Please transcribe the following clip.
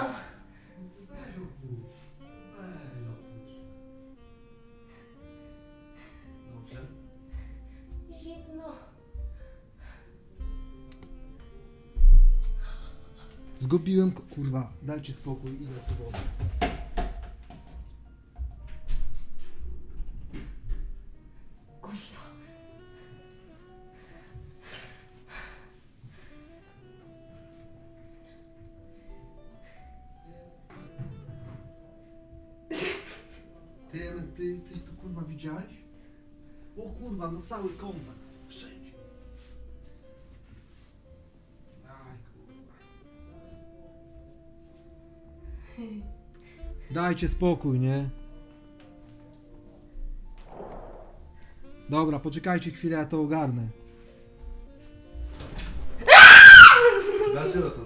tam. Zgubiłem, kurwa, dajcie spokój, ile tu wody. Ty, ale ty, tyś to kurwa widziałeś? O kurwa, no cały kontakt, wszędzie. Aj kurwa. Dajcie spokój, nie? Dobra, poczekajcie chwilę, ja to ogarnę. Dlaczego to